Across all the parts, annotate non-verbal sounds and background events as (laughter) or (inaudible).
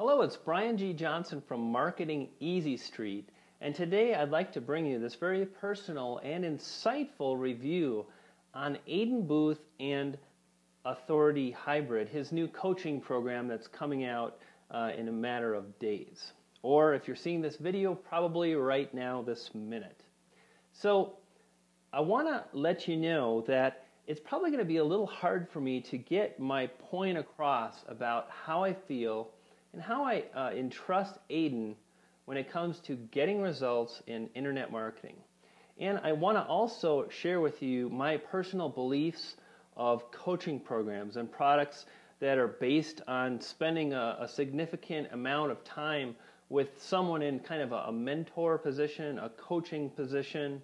Hello, it's Brian G. Johnson from Marketing Easy Street, and today I'd like to bring you this very personal and insightful review on Aidan Booth and Authority Hybrid, his new coaching program that's coming out uh, in a matter of days. Or if you're seeing this video, probably right now, this minute. So, I want to let you know that it's probably going to be a little hard for me to get my point across about how I feel and how I uh, entrust Aidan when it comes to getting results in internet marketing. And I want to also share with you my personal beliefs of coaching programs and products that are based on spending a, a significant amount of time with someone in kind of a, a mentor position, a coaching position,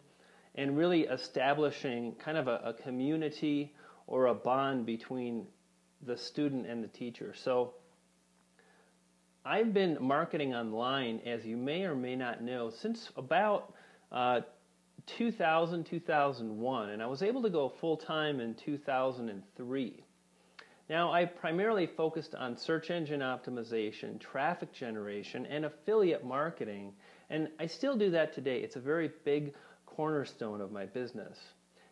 and really establishing kind of a, a community or a bond between the student and the teacher. So I've been marketing online, as you may or may not know, since about uh, 2000, 2001, and I was able to go full time in 2003. Now, I primarily focused on search engine optimization, traffic generation, and affiliate marketing, and I still do that today. It's a very big cornerstone of my business.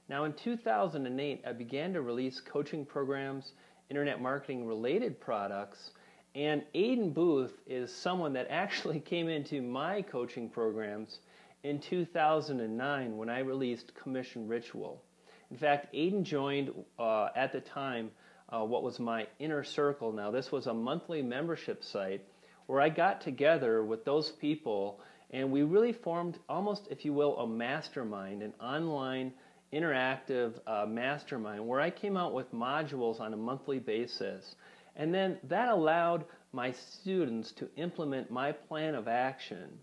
Now, in 2008, I began to release coaching programs, internet marketing related products, and Aidan Booth is someone that actually (laughs) came into my coaching programs in 2009 when I released Commission Ritual. In fact, Aidan joined uh, at the time uh, what was my inner circle. Now, this was a monthly membership site where I got together with those people and we really formed almost, if you will, a mastermind, an online interactive uh, mastermind where I came out with modules on a monthly basis. And then that allowed my students to implement my plan of action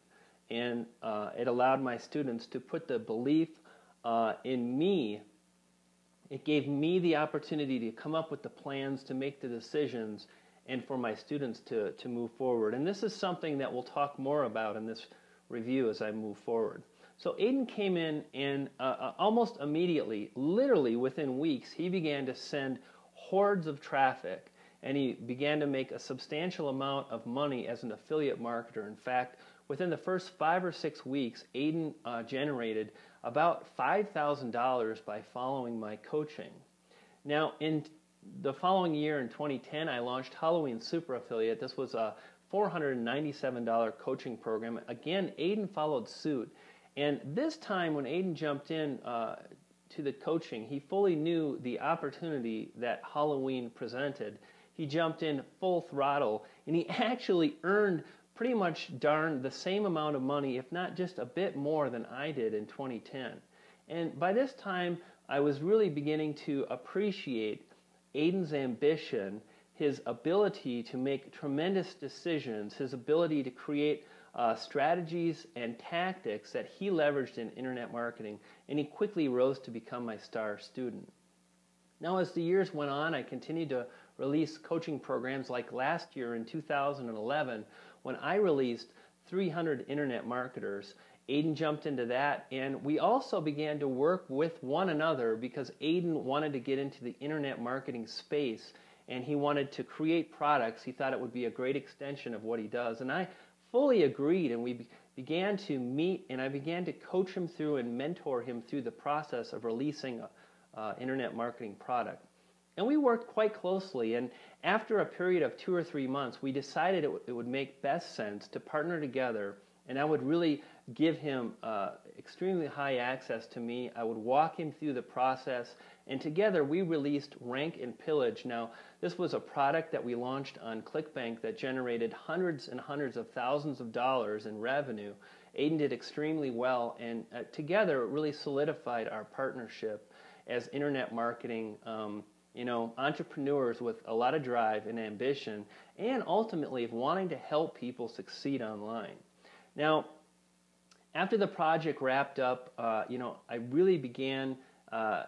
and uh, it allowed my students to put the belief uh, in me. It gave me the opportunity to come up with the plans, to make the decisions, and for my students to, to move forward. And this is something that we'll talk more about in this review as I move forward. So Aidan came in and uh, uh almost immediately, literally within weeks, he began to send hordes of traffic and he began to make a substantial amount of money as an affiliate marketer. In fact, within the first five or six weeks, Aidan uh, generated about $5,000 by following my coaching. Now, in the following year in 2010, I launched Halloween Super Affiliate. This was a $497 coaching program. Again, Aidan followed suit. And this time, when Aidan jumped in uh, to the coaching, he fully knew the opportunity that Halloween presented. He jumped in full throttle, and he actually earned pretty much darn the same amount of money, if not just a bit more than I did in 2010. And by this time, I was really beginning to appreciate Aidan's ambition, his ability to make tremendous decisions, his ability to create uh, strategies and tactics that he leveraged in internet marketing, and he quickly rose to become my star student. Now, as the years went on, I continued to release coaching programs like last year in 2011 when I released 300 Internet Marketers. Aidan jumped into that, and we also began to work with one another because Aidan wanted to get into the internet marketing space and he wanted to create products. He thought it would be a great extension of what he does. And I fully agreed, and we be began to meet and I began to coach him through and mentor him through the process of releasing an internet marketing product. And we worked quite closely. And after a period of two or three months, we decided it, it would make best sense to partner together. And I would really give him uh, extremely high access to me. I would walk him through the process. And together we released Rank and Pillage. Now, this was a product that we launched on ClickBank that generated hundreds and hundreds of thousands of dollars in revenue. Aidan did extremely well, and uh, together it really solidified our partnership as internet marketing um, you know, entrepreneurs with a lot of drive and ambition, and ultimately of wanting to help people succeed online. Now, after the project wrapped up, uh, you know, I really began uh,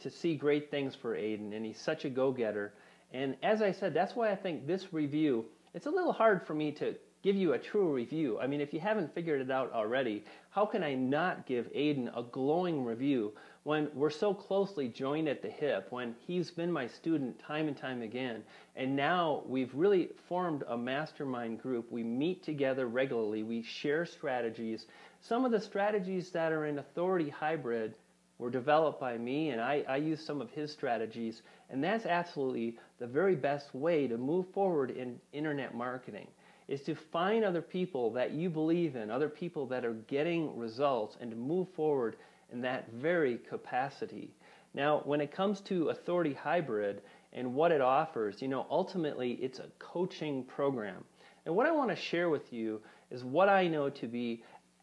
to see great things for Aidan, and he's such a go-getter. And as I said, that's why I think this review, it's a little hard for me to give you a true review. I mean, if you haven't figured it out already, how can I not give Aidan a glowing review when we're so closely joined at the hip, when he's been my student time and time again, and now we've really formed a mastermind group. We meet together regularly, we share strategies. Some of the strategies that are in Authority Hybrid were developed by me, and I, I use some of his strategies, and that's absolutely the very best way to move forward in internet marketing is to find other people that you believe in, other people that are getting results, and to move forward in that very capacity. Now, when it comes to Authority Hybrid and what it offers, you know, ultimately it's a coaching program. And what I want to share with you is what I know to be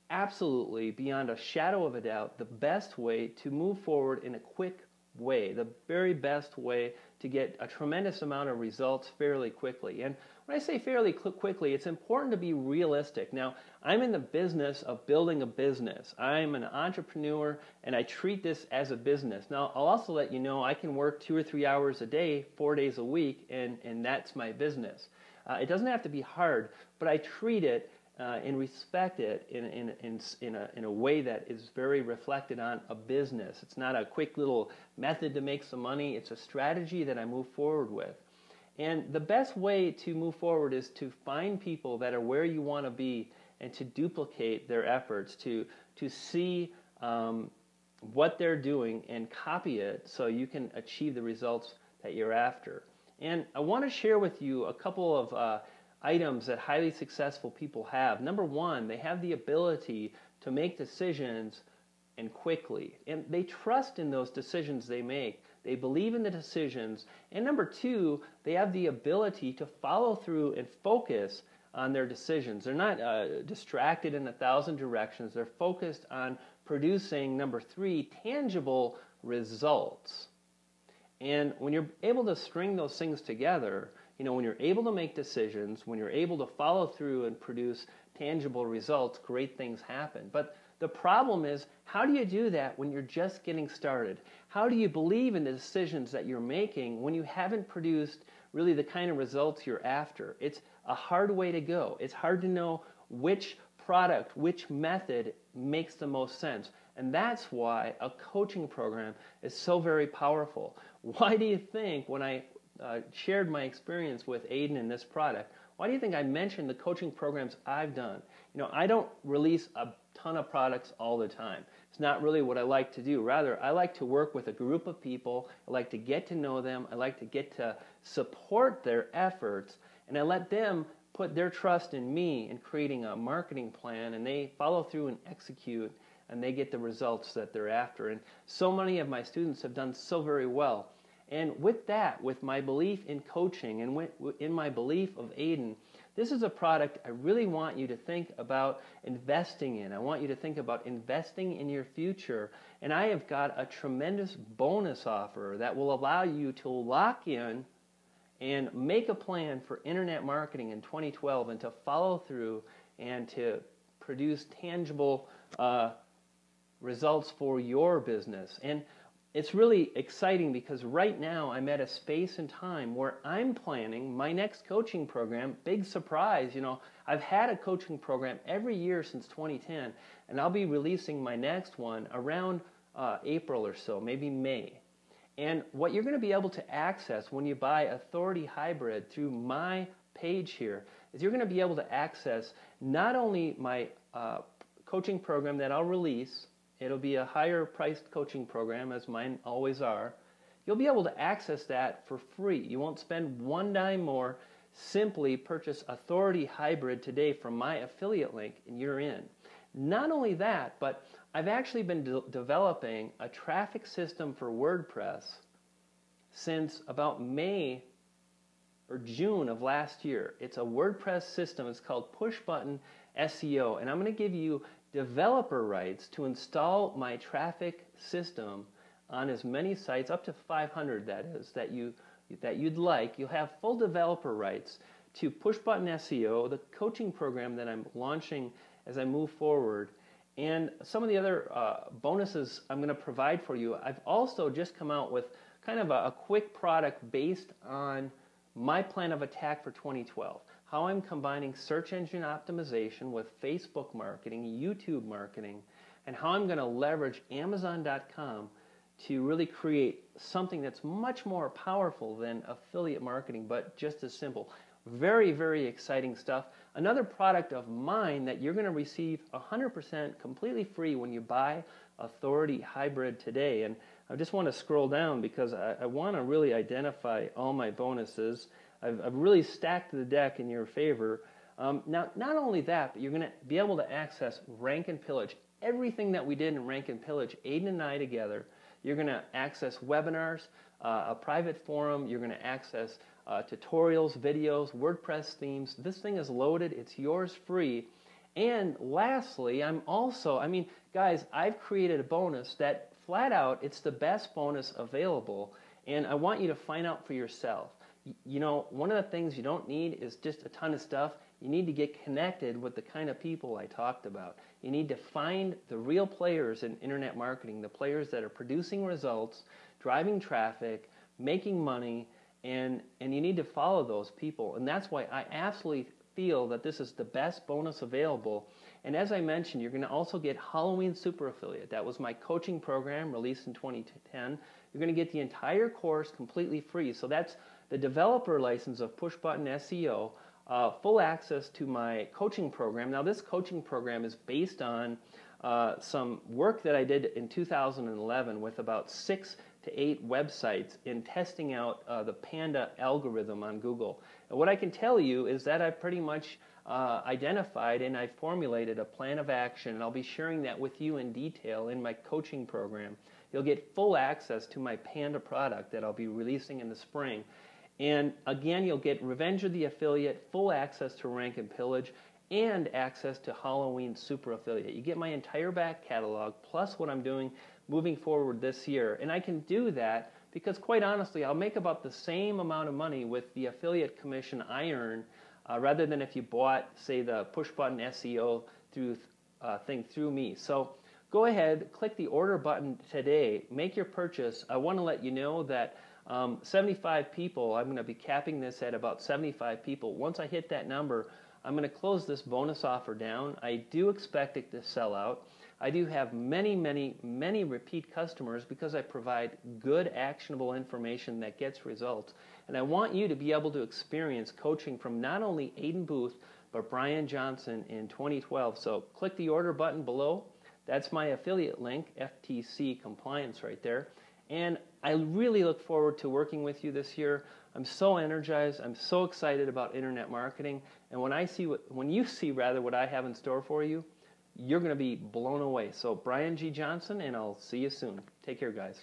absolutely, beyond a shadow of a doubt, the best way to move forward in a quick way, the very best way to get a tremendous amount of results fairly quickly. And when I say fairly quickly, it's important to be realistic. Now, I'm in the business of building a business. I'm an entrepreneur and I treat this as a business. Now, I'll also let you know I can work two or three hours a day, four days a week, and, and that's my business. Uh, it doesn't have to be hard, but I treat it uh, and respect it in, in, in, in, a, in a way that is very reflected on a business. It's not a quick little method to make some money, it's a strategy that I move forward with. And the best way to move forward is to find people that are where you want to be and to duplicate their efforts, to, to see um, what they're doing and copy it so you can achieve the results that you're after. And I want to share with you a couple of uh, items that highly successful people have. Number one, they have the ability to make decisions and quickly. And they trust in those decisions they make. They believe in the decisions. And number two, they have the ability to follow through and focus on their decisions. They're not uh, distracted in a thousand directions. They're focused on producing, number three, tangible results. And when you're able to string those things together, you know, when you're able to make decisions, when you're able to follow through and produce tangible results, great things happen. But the problem is, how do you do that when you're just getting started? How do you believe in the decisions that you're making when you haven't produced really the kind of results you're after? It's a hard way to go. It's hard to know which product, which method makes the most sense. And that's why a coaching program is so very powerful. Why do you think when I uh, shared my experience with Aidan in this product, why do you think I mentioned the coaching programs I've done? You know, I don't release a ton of products all the time. It's not really what I like to do. Rather, I like to work with a group of people. I like to get to know them. I like to get to support their efforts, and I let them put their trust in me in creating a marketing plan, and they follow through and execute, and they get the results that they're after. And so many of my students have done so very well. And with that, with my belief in coaching and in my belief of Aidan, this is a product I really want you to think about investing in. I want you to think about investing in your future. And I have got a tremendous bonus offer that will allow you to lock in and make a plan for internet marketing in 2012 and to follow through and to produce tangible uh, results for your business. And it's really exciting because right now I'm at a space and time where I'm planning my next coaching program. Big surprise, you know, I've had a coaching program every year since 2010, and I'll be releasing my next one around uh, April or so, maybe May. And what you're going to be able to access when you buy Authority Hybrid through my page here is you're going to be able to access not only my uh, coaching program that I'll release It'll be a higher priced coaching program, as mine always are. You'll be able to access that for free. You won't spend one dime more. Simply purchase Authority Hybrid today from my affiliate link, and you're in. Not only that, but I've actually been de- developing a traffic system for WordPress since about May or June of last year. It's a WordPress system. It's called Push Button SEO, and I'm going to give you developer rights to install my traffic system on as many sites, up to 500 that is, that, you, that you'd like. You'll have full developer rights to push button SEO, the coaching program that I'm launching as I move forward, and some of the other uh, bonuses I'm going to provide for you. I've also just come out with kind of a, a quick product based on my plan of attack for 2012 how I'm combining search engine optimization with Facebook marketing, YouTube marketing, and how I'm going to leverage Amazon.com to really create something that's much more powerful than affiliate marketing, but just as simple. Very, very exciting stuff. Another product of mine that you're going to receive 100% completely free when you buy Authority Hybrid today. And I just want to scroll down because I, I want to really identify all my bonuses. I've, I've, really stacked the deck in your favor. Um, now, not only that, but you're going to be able to access Rank and Pillage. Everything that we did in Rank and Pillage, Aidan and I together, you're going to access webinars, uh, a private forum. You're going to access uh, tutorials, videos, WordPress themes. This thing is loaded. It's yours free. And lastly, I'm also, I mean, guys, I've created a bonus that flat out, it's the best bonus available. And I want you to find out for yourself. You know, one of the things you don't need is just a ton of stuff. You need to get connected with the kind of people I talked about. You need to find the real players in internet marketing, the players that are producing results, driving traffic, making money, and, and you need to follow those people. And that's why I absolutely feel that this is the best bonus available. And as I mentioned, you're going to also get Halloween Super Affiliate. That was my coaching program released in 2010. You're going to get the entire course completely free. So that's the developer license of Push Button SEO uh, full access to my coaching program. Now, this coaching program is based on uh, some work that I did in 2011 with about six to eight websites in testing out uh, the Panda algorithm on Google. And what I can tell you is that I've pretty much uh, identified and I've formulated a plan of action, and I'll be sharing that with you in detail in my coaching program. You'll get full access to my Panda product that I'll be releasing in the spring. And again, you'll get Revenge of the Affiliate, full access to Rank and Pillage, and access to Halloween Super Affiliate. You get my entire back catalog, plus what I'm doing moving forward this year. And I can do that because, quite honestly, I'll make about the same amount of money with the affiliate commission I earn uh, rather than if you bought, say, the push button SEO through uh, thing through me. So go ahead, click the order button today, make your purchase. I want to let you know that um, 75 people, I'm going to be capping this at about 75 people. Once I hit that number, I'm going to close this bonus offer down. I do expect it to sell out. I do have many, many, many repeat customers because I provide good, actionable information that gets results. And I want you to be able to experience coaching from not only Aidan Booth, but Brian Johnson in 2012. So click the order button below. That's my affiliate link, FTC compliance right there. And I really look forward to working with you this year. I'm so energized. I'm so excited about internet marketing. And when I see what, when you see rather what I have in store for you, you're going to be blown away. So Brian G. Johnson, and I'll see you soon. Take care, guys.